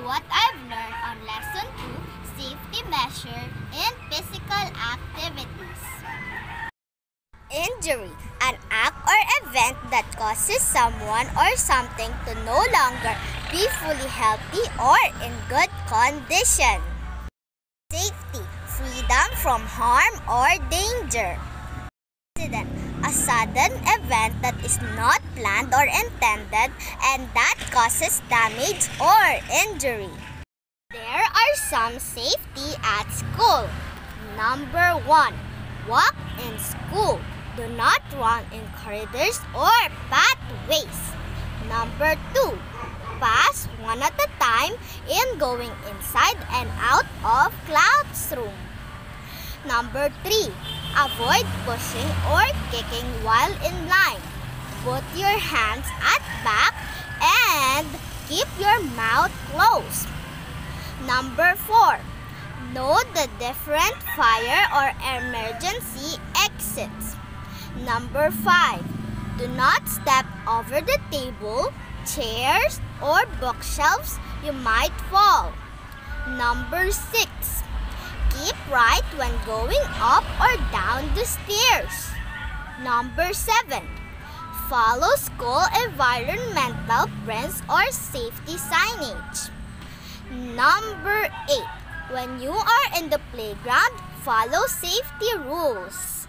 what I've learned on Lesson 2, Safety Measure in Physical Activities. Injury, an act or event that causes someone or something to no longer be fully healthy or in good condition. Safety, freedom from harm or danger. Sudden event that is not planned or intended and that causes damage or injury. There are some safety at school. Number one, walk in school. Do not run in corridors or pathways. Number two, pass one at a time in going inside and out of classroom. Number three, avoid pushing or kicking while in line. Put your hands at back and keep your mouth closed. Number four, know the different fire or emergency exits. Number 5. Do not step over the table, chairs, or bookshelves. You might fall. Number 6. Keep right when going up or down the stairs. Number 7. Follow school environmental prints or safety signage. Number 8. When you are in the playground, follow safety rules.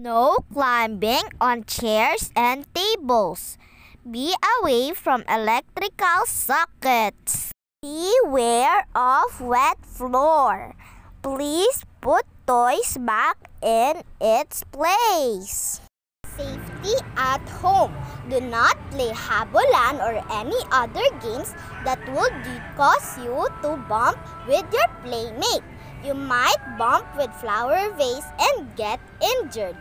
No climbing on chairs and tables. Be away from electrical sockets. Beware of wet floor. Please put toys back in its place. Safety at home. Do not play habulan or any other games that would cause you to bump with your playmate. You might bump with flower vase and get injured.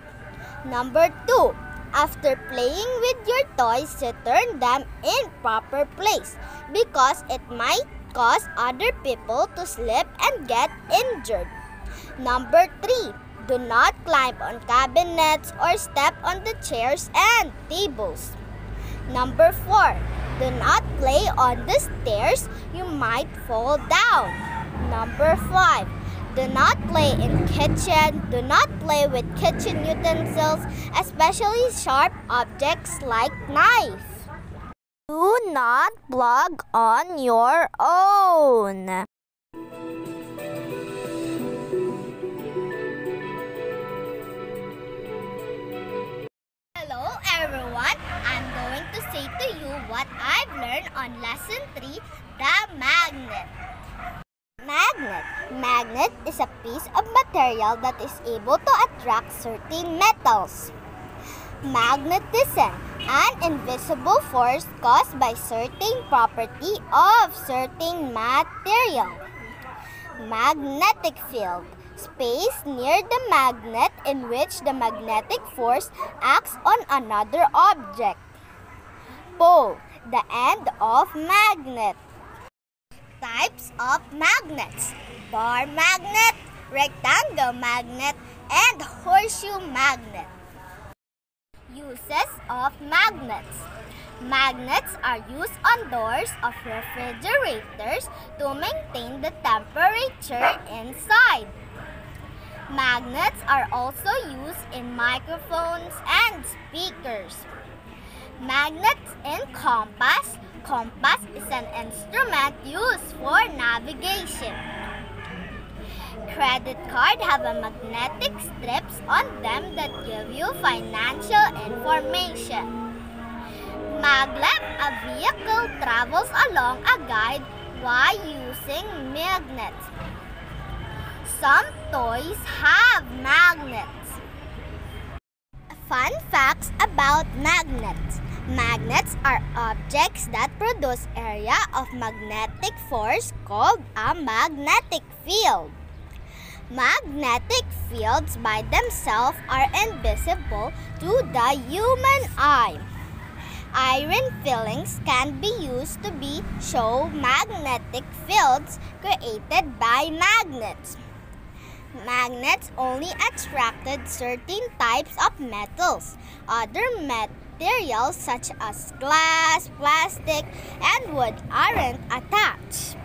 Number 2. After playing with your toys, return them in proper place because it might cause other people to slip and get injured. Number 3. Do not climb on cabinets or step on the chairs and tables. Number 4. Do not play on the stairs. You might fall down. Number 5. Do not play in kitchen. Do not play with kitchen utensils, especially sharp objects like knife. Do not blog on your own. Hello everyone, I'm going to say to you what I've learned on lesson 3, the magnet. Magnet. Magnet is a piece of material that is able to attract certain metals. Magnetism, an invisible force caused by certain property of certain material. Magnetic field, space near the magnet in which the magnetic force acts on another object. Pole, the end of magnet. Types of magnets. Bar magnet, rectangle magnet, and horseshoe magnet. Uses of magnets. Magnets are used on doors of refrigerators to maintain the temperature inside. Magnets are also used in microphones and speakers. Magnets in compass compass is an instrument used for navigation. Credit cards have a magnetic strips on them that give you financial information. Maglev, a vehicle travels along a guide while using magnets. Some toys have magnets. Fun facts about magnets. Magnets are objects that produce area of magnetic force called a magnetic field. Magnetic fields by themselves are invisible to the human eye. Iron fillings can be used to be show magnetic fields created by magnets. Magnets only attracted certain types of metals. Other materials such as glass, plastic, and wood aren't attached.